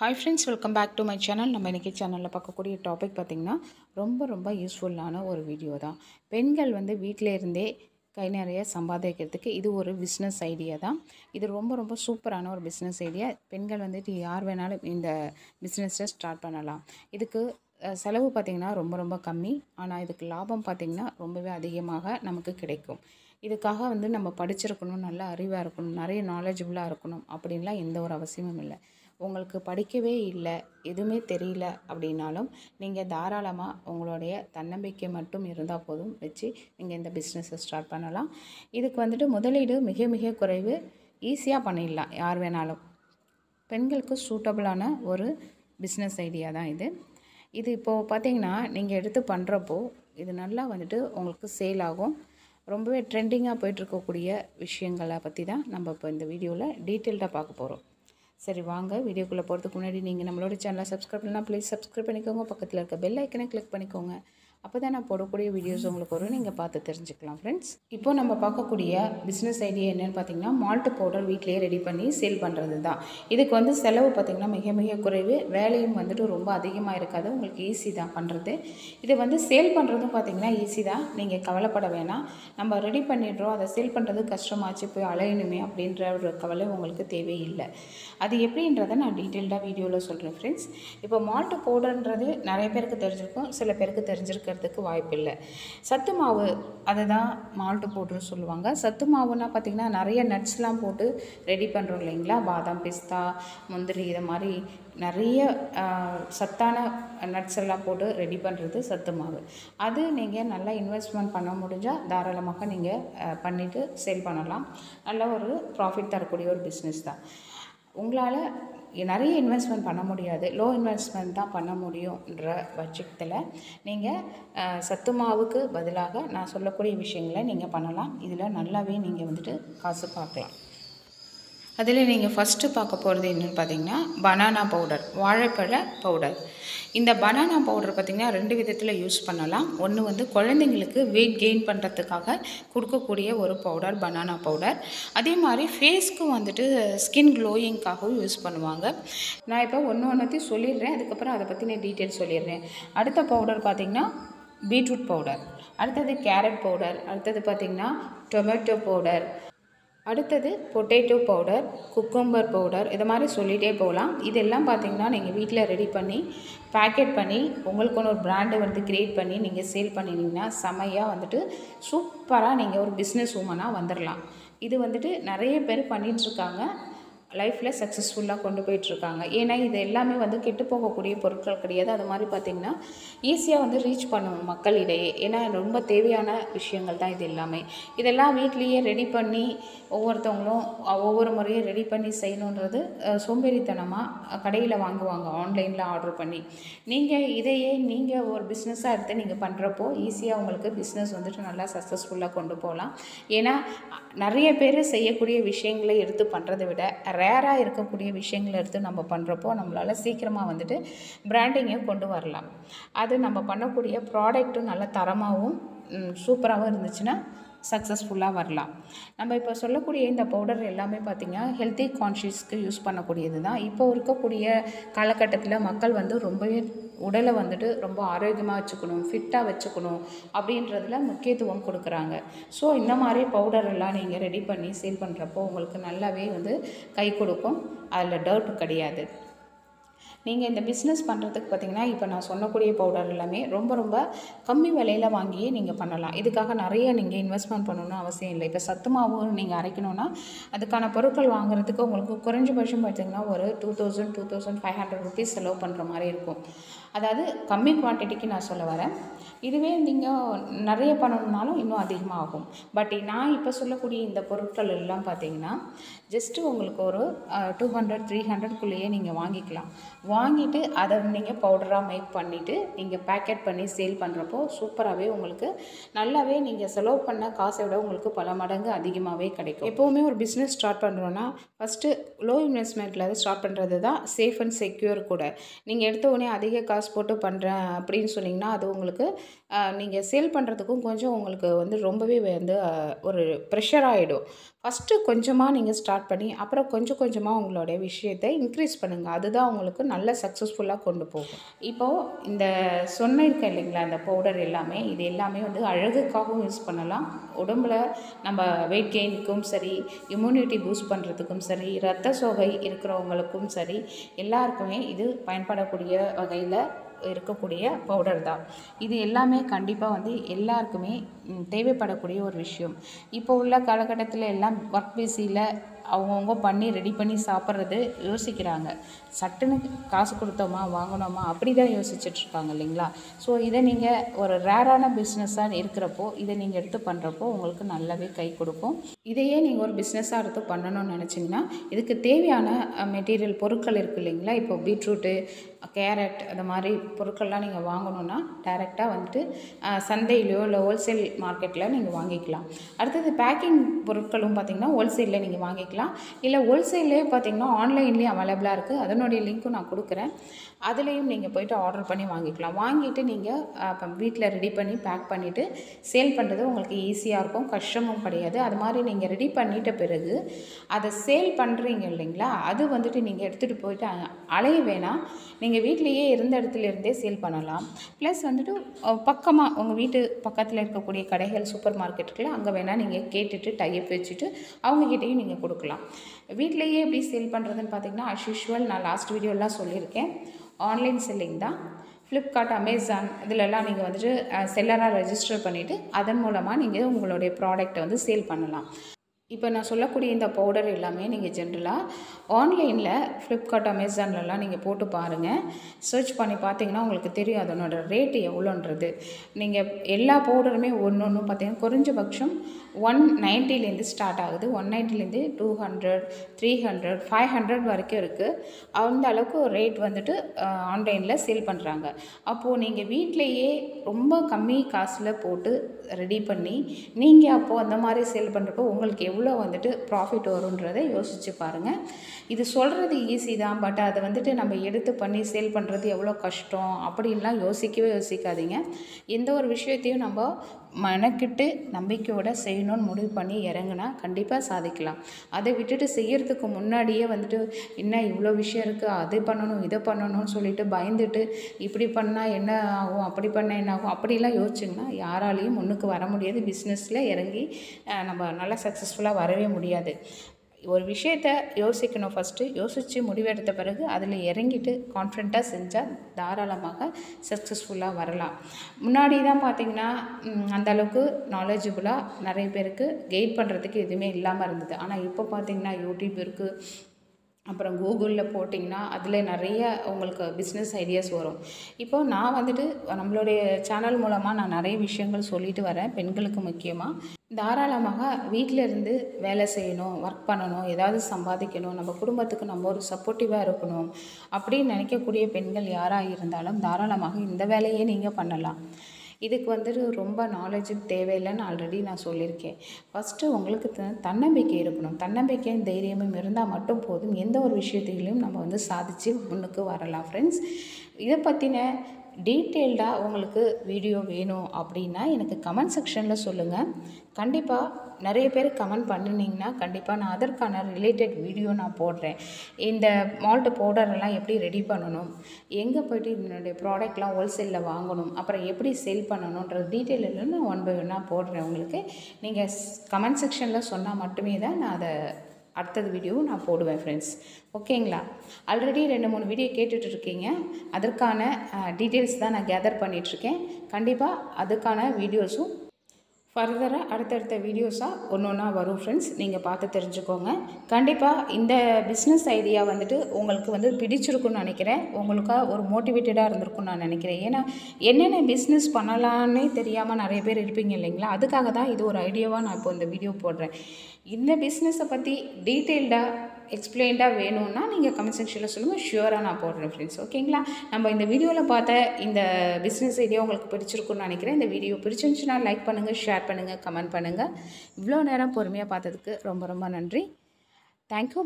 Hi friends welcome back to my channel நம்ம இன்றைக்கி சேனலில் பார்க்கக்கூடிய டாபிக் பார்த்திங்கன்னா ரொம்ப ரொம்ப யூஸ்ஃபுல்லான ஒரு வீடியோ தான். பெண்கள் வந்து வீட்டில் இருந்தே கை நிறைய சம்பாதிக்கிறதுக்கு இது ஒரு பிஸ்னஸ் ஐடியா தான். இது ரொம்ப ரொம்ப சூப்பரான ஒரு பிஸ்னஸ் ஐடியா பெண்கள் வந்துட்டு யார் வேணாலும் இந்த பிஸ்னஸை ஸ்டார்ட் பண்ணலாம். இதுக்கு செலவு பார்த்திங்கன்னா ரொம்ப ரொம்ப கம்மி. ஆனால் இதுக்கு லாபம் பார்த்திங்கன்னா ரொம்பவே அதிகமாக நமக்கு கிடைக்கும். இதுக்காக வந்து நம்ம படிச்சிருக்கணும் நல்ல அறிவாக இருக்கணும் நிறைய நாலேஜபுளாக இருக்கணும் அப்படின்லாம் எந்த ஒரு அவசியமும் இல்லை. உங்களுக்கு படிக்கவே இல்லை எதுவுமே தெரியல அப்படின்னாலும் நீங்கள் தாராளமாக உங்களுடைய தன்னம்பிக்கை மட்டும் இருந்தால் போதும் வச்சு நீங்கள் இந்த பிஸ்னஸை ஸ்டார்ட் பண்ணலாம். இதுக்கு வந்துட்டு முதலீடு மிக மிக குறைவு. ஈஸியாக பண்ணிடலாம் யார் வேணாலும். பெண்களுக்கு சூட்டபிளான ஒரு பிஸ்னஸ் ஐடியா தான் இது. இது இப்போது பார்த்தீங்கன்னா நீங்கள் எடுத்து பண்ணுறப்போ இது நல்லா வந்துட்டு உங்களுக்கு சேல் ஆகும். ரொம்பவே ட்ரெண்டிங்காக போயிட்டுருக்கக்கூடிய விஷயங்களை பற்றி தான் நம்ம இப்போ இந்த வீடியோவில் டீட்டெயில்டாக பார்க்க போகிறோம் சரி வாங்க. வீடியோக்குள்ளே போகிறதுக்கு முன்னாடி நீங்கள் நம்மளோட சேனலை சப்ஸ்கிரைப் பண்ணலாம் ப்ளீஸ் சப்ஸ்கிரைப் பண்ணிக்கோங்க. பக்கத்தில் இருக்க பெல் ஐக்கனை கிளிக் பண்ணிக்கோங்க. அப்போ தான் நான் போடக்கூடிய வீடியோஸ் உங்களுக்கு வரும். நீங்கள் பார்த்து தெரிஞ்சுக்கலாம் ஃப்ரெண்ட்ஸ் இப்போ நம்ம பார்க்கக்கூடிய பிஸ்னஸ் ஐடியா என்னென்னு பார்த்தீங்கன்னா மால்ட் பவுடர் வீட்டிலேயே ரெடி பண்ணி சேல் பண்ணுறது தான் இதுக்கு வந்து செலவு பார்த்திங்கன்னா மிக மிக குறைவு. வேலையும் வந்துட்டு ரொம்ப அதிகமாக இருக்காது. உங்களுக்கு ஈஸி தான் பண்ணுறது இது வந்து சேல் பண்ணுறதும் பார்த்திங்கன்னா ஈஸி தான். நீங்கள் கவலைப்பட வேணாம். நம்ம ரெடி பண்ணிடுறோம். அதை சேல் பண்ணுறது கஷ்டமாச்சு போய் அலையணுமே அப்படின்ற ஒரு கவலை உங்களுக்கு தேவையில்லை. அது எப்படின்றத நான் டீட்டெயில்டாக வீடியோவில் சொல்கிறேன் ஃப்ரெண்ட்ஸ் இப்போ மால்ட்டு பவுடர்ன்றது நிறைய பேருக்கு தெரிஞ்சிருக்கும். சில பேருக்கு தெரிஞ்சிருக்கு கிடைக்கிறதுக்கு வாய்ப்பில்லை. சத்து மாவு அதை தான் மால்ட்டு போட்டுன்னு சொல்லுவாங்க. சத்து மாவுன்னா பார்த்திங்கன்னா நிறைய நட்ஸ்லாம் போட்டு ரெடி பண்ணுறோம் இல்லைங்களா? பாதாம் பிஸ்தா முந்திரி இதை மாதிரி நிறைய சத்தான நட்ஸ் எல்லாம் போட்டு ரெடி பண்ணுறது சத்து மாவு. அது நீங்கள் நல்லா இன்வெஸ்ட்மெண்ட் பண்ண முடிஞ்சால் தாராளமாக நீங்கள் பண்ணிவிட்டு சேல் பண்ணலாம். நல்ல ஒரு ப்ராஃபிட் தரக்கூடிய ஒரு பிஸ்னஸ் தான். உங்களால் நிறைய இன்வெஸ்ட்மெண்ட் பண்ண முடியாது. லோ இன்வெஸ்ட்மெண்ட் தான் பண்ண முடியுன்ற பட்சத்தில் நீங்கள் சத்து மாவுக்கு பதிலாக நான் சொல்லக்கூடிய விஷயங்களை நீங்கள் பண்ணலாம். இதில் நல்லாவே நீங்கள் வந்துட்டு காசு பார்க்கலாம். அதில் நீங்கள் ஃபஸ்ட்டு பார்க்க போகிறது என்னென்னு பார்த்தீங்கன்னா பனானா பவுடர் வாழைப்பழ பவுடர் இந்த பனானா பவுடர் பார்த்திங்கன்னா ரெண்டு விதத்தில் யூஸ் பண்ணலாம். ஒன்று வந்து குழந்தைங்களுக்கு வெயிட் கெயின் பண்ணுறதுக்காக கொடுக்கக்கூடிய ஒரு பவுடர் பனானா பவுடர் அதே மாதிரி ஃபேஸ்க்கும் வந்துட்டு ஸ்கின் க்ளோயிங்காகவும் யூஸ் பண்ணுவாங்க. நான் இப்போ ஒன்று ஒன்றத்தையும் சொல்லிடுறேன். அதுக்கப்புறம் அதை பற்றின டீட்டெயில் சொல்லிடுறேன். அடுத்த பவுடர் பார்த்திங்கன்னா பீட்ரூட் பவுடர் அடுத்தது கேரட் பவுடர் அடுத்தது பார்த்திங்கன்னா டொமேட்டோ பவுடர் அடுத்தது பொட்டேட்டோ பவுடர் குக்கம்பர் பவுடர் இது மாதிரி சொல்லிகிட்டே போகலாம். இதெல்லாம் பார்த்தீங்கன்னா நீங்கள் வீட்டில் ரெடி பண்ணி பேக்கெட் பண்ணி உங்களுக்குன்னு ஒரு பிராண்டை வந்து க்ரியேட் பண்ணி நீங்கள் சேல் பண்ணினீங்கன்னா செமையாக வந்துட்டு சூப்பராக நீங்கள் ஒரு பிஸ்னஸ் உமனாக வந்துடலாம் இது வந்துட்டு நிறைய பேர் பண்ணிகிட்ருக்காங்க லைஃப்பில் சக்ஸஸ்ஃபுல்லாக கொண்டு போயிட்டுருக்காங்க. ஏன்னா இது எல்லாமே வந்து கெட்டு போகக்கூடிய பொருட்கள் கிடையாது. அது மாதிரி பார்த்திங்கன்னா ஈஸியாக வந்து ரீச் பண்ணுவோம் மக்களிடையே. ஏன்னா ரொம்ப தேவையான விஷயங்கள் தான் இது எல்லாமே. இதெல்லாம் வீட்லேயே ரெடி பண்ணி ஒவ்வொருத்தவங்களும் ஒவ்வொரு முறையும் ரெடி பண்ணி செய்யணுன்றது சோம்பேறித்தனமாக கடையில் வாங்குவாங்க. ஆன்லைனில் ஆர்டர் பண்ணி. நீங்கள் இதையே நீங்கள் ஒரு பிஸ்னஸாக எடுத்து நீங்கள் பண்ணுறப்போ ஈஸியாக உங்களுக்கு பிஸ்னஸ் வந்துட்டு நல்லா சக்ஸஸ்ஃபுல்லாக கொண்டு போகலாம். ஏன்னா நிறைய பேர் செய்யக்கூடிய விஷயங்களை எடுத்து பண்ணுறதை விட ரேராக இருக்கக்கூடிய விஷயங்களை எடுத்து நம்ம பண்ணுறப்போ நம்மளால் சீக்கிரமாக வந்துட்டு பிராண்டிங்கை கொண்டு வரலாம். அது நம்ம பண்ணக்கூடிய ப்ராடக்ட்டும் நல்ல தரமாகவும் சூப்பராகவும் இருந்துச்சுன்னா சக்ஸஸ்ஃபுல்லாக வரலாம். நம்ம இப்போ சொல்லக்கூடிய இந்த பவுடர் எல்லாமே பார்த்திங்கன்னா ஹெல்த்தி கான்ஷியஸ்க்கு யூஸ் பண்ணக்கூடியது தான் இப்போ இருக்கக்கூடிய காலகட்டத்தில் மக்கள் வந்து ரொம்பவே உடலை வந்துட்டு ரொம்ப ஆரோக்கியமாக வச்சுக்கணும் ஃபிட்டாக வச்சுக்கணும் அப்படின்றதுல முக்கியத்துவம் கொடுக்குறாங்க. ஸோ இந்த மாதிரி பவுடரெல்லாம் நீங்கள் ரெடி பண்ணி சேல் பண்ணுறப்போ உங்களுக்கு நல்லாவே வந்து கை கொடுக்கும். அதில் டவுட் கிடையாது. நீங்கள் இந்த பிஸ்னஸ் பண்ணுறதுக்கு பார்த்தீங்கன்னா இப்போ நான் சொன்னக்கூடிய பவுடர் எல்லாமே ரொம்ப ரொம்ப கம்மி விலையில் வாங்கியே நீங்கள் பண்ணலாம். இதுக்காக நிறைய நீங்கள் இன்வெஸ்ட்மெண்ட் பண்ணணும்னு அவசியம் இல்லை. இப்போ சத்துமாவும் நீங்கள் அரைக்கணும்னா அதுக்கான பொருட்கள் வாங்குறதுக்கு உங்களுக்கு குறைஞ்சபட்சம் பார்த்தீங்கன்னா ஒரு two thousand two thousand five hundred rupees செலவு பண்ணுற மாதிரி இருக்கும். அதாவது கம்மி குவான்டிட்டிக்கு நான் சொல்ல வரேன். இதுவே நீங்கள் நிறைய பண்ணணும்னாலும் இன்னும் அதிகமாகும். பட் நான் இப்போ சொல்லக்கூடிய இந்த பொருட்கள் எல்லாம் பார்த்தீங்கன்னா ஜஸ்ட்டு உங்களுக்கு ஒரு டூ ஹண்ட்ரட் த்ரீ ஹண்ட்ரட்குள்ளேயே நீங்கள் வாங்கிக்கலாம். வாங்கிட்டு அதை நீங்கள் பவுடராக மேக் பண்ணிவிட்டு நீங்கள் பேக்கெட் பண்ணி சேல் பண்ணுறப்போ சூப்பராகவே உங்களுக்கு நல்லாவே நீங்கள் செலவு பண்ண காசை விட உங்களுக்கு பல மடங்கு அதிகமாகவே கிடைக்கும். எப்போவுமே ஒரு பிஸ்னஸ் ஸ்டார்ட் பண்ணுறோன்னா ஃபஸ்ட்டு லோ இன்வெஸ்ட்மெண்ட்டில் ஸ்டார்ட் பண்ணுறது தான் சேஃப் அண்ட் செக்யூர் கூட. நீங்கள் எடுத்த உடனே அதிக காசு போட்டு பண்ணுறேன் அப்படின்னு சொன்னிங்கன்னா அது உங்களுக்கு நீங்கள் சேல் பண்ணுறதுக்கும் கொஞ்சம் உங்களுக்கு வந்து ரொம்பவே வந்து ஒரு ப்ரெஷர் ஆகிடும் ஃபஸ்ட்டு கொஞ்சமாக நீங்கள் ஸ்டார்ட் பண்ணி அப்புறம் கொஞ்சம் கொஞ்சமாக உங்களுடைய விஷயத்தை இன்க்ரீஸ் பண்ணுங்கள் அதுதான் உங்களுக்கு நல்ல சக்ஸஸ்ஃபுல்லாக கொண்டு போகும். இப்போது இந்த சொன்னிருக்கேன் இல்லைங்களா இந்த பவுடர் எல்லாமே இது எல்லாமே வந்து அழகுக்காகவும் யூஸ் பண்ணலாம். உடம்புல நம்ம வெயிட் கெயினுக்கும் சரி இம்யூனிட்டி பூஸ்ட் பண்ணுறதுக்கும் சரி ரத்த சோகை இருக்கிறவங்களுக்கும் சரி எல்லாருக்குமே இது பயன்படக்கூடிய வகையில் இருக்கக்கூடிய பவுடர் தான். இது எல்லாமே கண்டிப்பாக வந்து எல்லாருக்குமே தேவைப்படக்கூடிய ஒரு விஷயம். இப்போ உள்ள காலகட்டத்தில் எல்லாம் ஒர்க் பிஸியில் அவங்கவுங்க பண்ணி ரெடி பண்ணி சாப்பிட்றது யோசிக்கிறாங்க. சட்டுன்னு காசு கொடுத்தோமா வாங்கினோமா அப்படி தான் யோசிச்சுட்ருக்காங்க இல்லைங்களா? ஸோ இதை நீங்கள் ஒரு ரேரான பிஸ்னஸாக இருக்கிறப்போ இதை நீங்கள் எடுத்து பண்ணுறப்போ உங்களுக்கு நல்லாவே கை கொடுக்கும். இதையே நீங்கள் ஒரு பிஸ்னஸாக எடுத்து பண்ணணும்னு நினச்சிங்கன்னா இதுக்கு தேவையான மெட்டீரியல் பொருட்கள் இருக்குது இல்லைங்களா? இப்போ பீட்ரூட்டு கேரட் அந்த மாதிரி பொருட்கள்லாம் நீங்கள் வாங்கணுன்னா டைரெக்டாக வந்துட்டு சந்தையிலையோ இல்லை ஹோல்சேல் மார்க்கெட்டில் நீங்கள் வாங்கிக்கலாம். அடுத்தது பேக்கிங் பொருட்களும் பார்த்திங்கன்னா ஹோல்சேலில் நீங்கள் வாங்கிக்கலாம். இல்லை ஹோல்சேல்லே பார்த்திங்கன்னா ஆன்லைன்லேயும் அவைலபிளாக இருக்குது அதனுடைய லிங்க்கும் நான் கொடுக்குறேன். அதுலேயும் நீங்கள் போயிட்டு ஆர்டர் பண்ணி வாங்கிக்கலாம். வாங்கிட்டு நீங்கள் இப்போ வீட்டில் ரெடி பண்ணி பேக் பண்ணிவிட்டு சேல் பண்ணுறது உங்களுக்கு ஈஸியாக இருக்கும். கஷ்டமும் கிடையாது. அது மாதிரி நீங்கள் ரெடி பண்ணிட்ட பிறகு அதை சேல் பண்ணுறீங்க இல்லைங்களா? அது வந்துட்டு நீங்கள் எடுத்துகிட்டு போயிட்டு அலைய வேணாம். நீங்கள் வீட்லேயே இருந்த இடத்துல இருந்தே சேல் பண்ணலாம். ப்ளஸ் வந்துட்டு பக்கமாக உங்கள் வீட்டு பக்கத்தில் இருக்கக்கூடிய கடைகள் சூப்பர் மார்க்கெட் இருக்குல்ல அங்கே வேணால் நீங்கள் கேட்டுட்டு டைப் வச்சுட்டு அவங்கக்கிட்டேயும் நீங்கள் கொடுக்கலாம். வீட்டிலேயே எப்படி சேல் பண்ணுறதுன்னு பார்த்தீங்கன்னா அஸ் யூஷுவல் நான் லாஸ்ட் வீடியோலாம் சொல்லியிருக்கேன். ஆன்லைன் செல்லிங் தான். ஃப்ளிப்கார்ட் அமேசான் இதிலெல்லாம் நீங்கள் வந்துட்டு செல்லராக ரெஜிஸ்டர் பண்ணிவிட்டு அதன் மூலமாக நீங்கள் உங்களுடைய ப்ராடக்ட்டை வந்து சேல் பண்ணலாம். இப்போ நான் சொல்லக்கூடிய இந்த பவுடர் எல்லாமே நீங்கள் ஜென்ரலாக ஆன்லைனில் ஃப்ளிப்கார்ட் அமேசான்லலாம் நீங்கள் போட்டு பாருங்கள் சர்ச் பண்ணி பார்த்தீங்கன்னா உங்களுக்கு தெரியும் அதனோட ரேட்டு எவ்வளோன்றது. நீங்கள் எல்லா பவுடருமே ஒன்று ஒன்றும் பார்த்தீங்கன்னா குறைஞ்சபட்சம் ஒன் நைன்ட்டிலேருந்து ஸ்டார்ட் ஆகுது. One நைன்ட்டிலேருந்து two hundred three hundred five hundred வரைக்கும் இருக்குது அந்த அளவுக்கு ரேட் வந்துட்டு ஆன்லைனில் சேல் பண்ணுறாங்க அப்போது நீங்கள் வீட்டிலையே ரொம்ப கம்மி காசில் போட்டு ரெடி பண்ணி நீங்கள் அப்போது அந்த மாதிரி சேல் பண்ணுறப்போ உங்களுக்கு எவ்வளோ வந்துட்டு ப்ராஃபிட் வரும்ன்றதை யோசிச்சு பாருங்கள் இது சொல்கிறது ஈஸி தான். பட் அதை வந்துட்டு நம்ம எடுத்து பண்ணி சேல் பண்ணுறது எவ்வளோ கஷ்டம் அப்படின்லாம் யோசிக்கவே யோசிக்காதீங்க. எந்த ஒரு விஷயத்தையும் நம்ம மெனக்கிட்டு செய்யணும். செய்யணும்னு முடிவு பண்ணி இறங்குனா கண்டிப்பாக சாதிக்கலாம். அதை விட்டுட்டு செய்கிறதுக்கு முன்னாடியே வந்துட்டு என்ன இவ்வளோ விஷயம் இருக்குது அது பண்ணணும் இதை பண்ணணும்னு சொல்லிட்டு பயந்துட்டு இப்படி பண்ணால் என்ன ஆகும்? அப்படி பண்ணால் என்ன ஆகும்? அப்படிலாம் யோசிச்சிங்கன்னா யாராலையும் முன்னுக்கு வர முடியாது. பிஸ்னஸில் இறங்கி நம்ம நல்லா சக்ஸஸ்ஃபுல்லாக வரவே முடியாது. ஒரு விஷயத்த யோசிக்கணும் ஃபஸ்ட்டு யோசித்து முடிவெடுத்த பிறகு அதில் இறங்கிட்டு கான்ஃபிடண்ட்டாக செஞ்சால் தாராளமாக சக்ஸஸ்ஃபுல்லாக வரலாம். முன்னாடி தான் பார்த்திங்கன்னா அந்தளவுக்கு அந்த அளவுக்கு நாலேஜபுளாக நிறைய பேருக்கு கெயிட் பண்ணுறதுக்கு எதுவுமே இல்லாமல் இருந்தது. ஆனால் இப்போ பார்த்திங்கன்னா யூடியூப் இருக்குது அப்புறம் கூகுளில் போட்டிங்கன்னா அதில் நிறைய உங்களுக்கு பிஸ்னஸ் ஐடியாஸ் வரும். இப்போ நான் வந்துட்டு நம்மளுடைய சேனல் மூலமாக நான் நிறைய விஷயங்கள் சொல்லிட்டு வரேன் பெண்களுக்கு முக்கியமாக தாராளமாக வீட்டில் இருந்து வேலை செய்யணும் ஒர்க் பண்ணணும் ஏதாவது சம்பாதிக்கணும் நம்ம குடும்பத்துக்கு நம்ம ஒரு சப்போர்ட்டிவாக இருக்கணும் அப்படின்னு நினைக்கக்கூடிய பெண்கள் யாராக இருந்தாலும் தாராளமாக இந்த வேலையே நீங்கள் பண்ணலாம். இதுக்கு வந்துட்டு ரொம்ப நாலேஜ் தேவையில்லைன்னு ஆல்ரெடி நான் சொல்லியிருக்கேன். ஃபஸ்ட்டு உங்களுக்கு த தன்னம்பிக்கை இருக்கணும். தன்னம்பிக்கையும் தைரியமும் இருந்தால் மட்டும் போதும். எந்த ஒரு விஷயத்திலையும் நம்ம வந்து சாதித்து முன்னுக்கு வரலாம். ஃப்ரெண்ட்ஸ் இதை பற்றின டீட்டெயில்டாக உங்களுக்கு வீடியோ வேணும் அப்படின்னா எனக்கு கமெண்ட் செக்ஷனில் சொல்லுங்கள் கண்டிப்பாக நிறைய பேர் கமெண்ட் பண்ணினீங்கன்னா கண்டிப்பாக நான் அதற்கான ரிலேட்டட் வீடியோ நான் போடுறேன். இந்த மால்ட் பவுடரெல்லாம் எப்படி ரெடி பண்ணணும்? எங்கே போய்ட்டு என்னுடைய ப்ராடக்ட்லாம் ஹோல்சேலில் வாங்கணும்? அப்புறம் எப்படி சேல் பண்ணணுன்ற டீட்டெயில் எல்லாம் நான் ஒன் பை ஒன்னாக போடுறேன் உங்களுக்கு. நீங்கள் கமெண்ட் செக்ஷனில் சொன்னால் மட்டுமே தான் நான் அதை அடுத்தது வீடியோவும் நான் போடுவேன் ஃப்ரெண்ட்ஸ் ஓகேங்களா? ஆல்ரெடி ரெண்டு மூணு வீடியோ கேட்டுட்ருக்கீங்க அதற்கான டீட்டெயில்ஸ் தான் நான் கேதர் பண்ணிகிட்ருக்கேன் கண்டிப்பாக அதுக்கான வீடியோஸும் ஃபர்தராக அடுத்தடுத்த வீடியோஸாக ஒன்று ஒன்றா வரும் ஃப்ரெண்ட்ஸ் நீங்கள் பார்த்து தெரிஞ்சுக்கோங்க. கண்டிப்பாக இந்த பிஸ்னஸ் ஐடியா வந்துட்டு உங்களுக்கு வந்து பிடிச்சிருக்குன்னு நினைக்கிறேன். உங்களுக்காக ஒரு மோட்டிவேட்டடாக இருந்திருக்கும்னு நான் நினைக்கிறேன். ஏன்னா என்னென்ன பிஸ்னஸ் பண்ணலான்னே தெரியாமல் நிறைய பேர் இருப்பீங்க இல்லைங்களா? அதுக்காக தான் இது ஒரு ஐடியாவாக நான் இப்போ இந்த வீடியோ போடுறேன். இந்த பிஸ்னஸை பற்றி டீட்டெயில்டாக எக்ஸ்பிளைன்டாக வேணும்னா நீங்கள் கமெண்ட் செக்ஷனில் சொல்லுங்கள் ஷியூராக நான் போடுறேன் ஃப்ரெண்ட்ஸ் ஓகேங்களா நம்ம இந்த வீடியோவில் பார்த்த இந்த பிஸ்னஸ் ஐடியா உங்களுக்கு பிடிச்சிருக்குன்னு நினைக்கிறேன். இந்த வீடியோ பிடிச்சிருந்துச்சுன்னா லைக் பண்ணுங்கள் ஷேர் பண்ணுங்கள் கமெண்ட் பண்ணுங்கள் இவ்வளோ நேரம் பொறுமையாக பார்த்ததுக்கு ரொம்ப ரொம்ப நன்றி. தேங்க்யூ